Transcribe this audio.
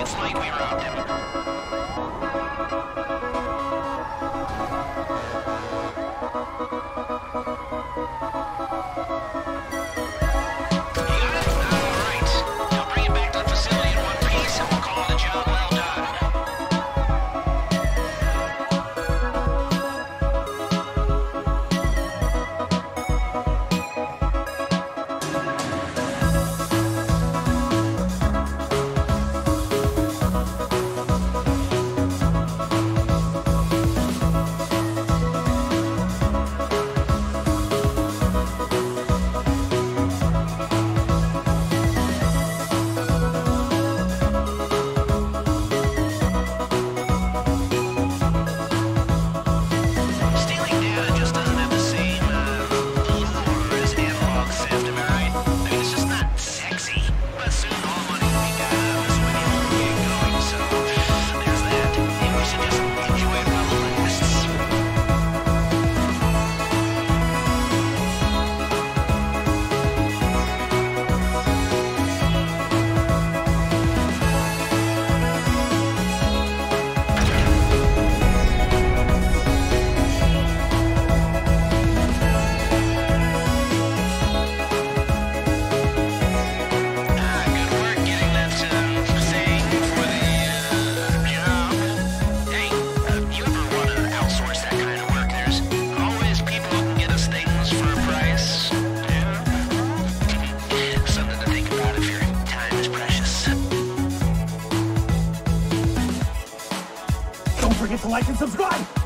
It's like we robbed him. Make like and subscribe.